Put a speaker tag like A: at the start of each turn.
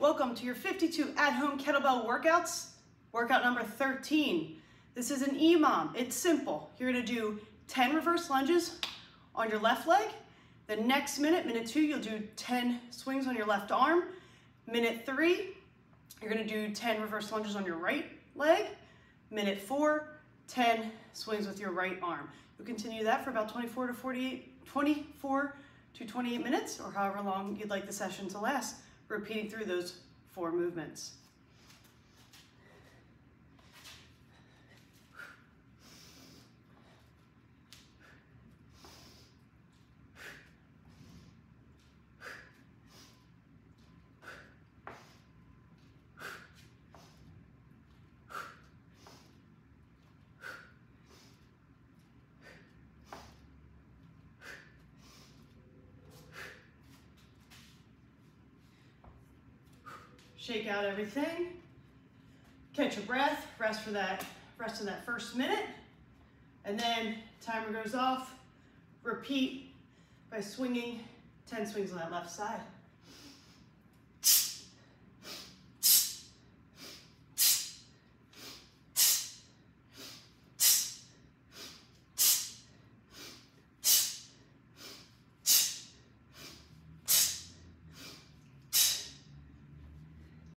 A: Welcome to your 52 at-home kettlebell workouts, workout number 13. This is an EMOM, it's simple. You're gonna do 10 reverse lunges on your left leg. The next minute, minute two, you'll do 10 swings on your left arm. Minute three, you're gonna do 10 reverse lunges on your right leg. Minute four, 10 swings with your right arm. You'll continue that for about 24 to 48, 24 to 28 minutes or however long you'd like the session to last, repeating through those four movements. Shake out everything. Catch your breath, rest for that rest of that first minute. And then timer goes off. Repeat by swinging 10 swings on that left side.